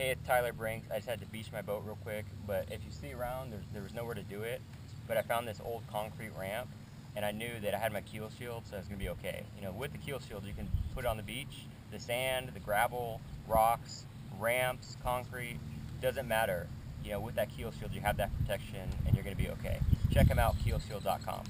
Hey, it's Tyler Brinks. I just had to beach my boat real quick, but if you see around, there's, there was nowhere to do it. But I found this old concrete ramp, and I knew that I had my KeelShield, so it's gonna be okay. You know, with the KeelShield, you can put it on the beach, the sand, the gravel, rocks, ramps, concrete, doesn't matter. You know, with that KeelShield, you have that protection, and you're gonna be okay. Check them out, keelshield.com.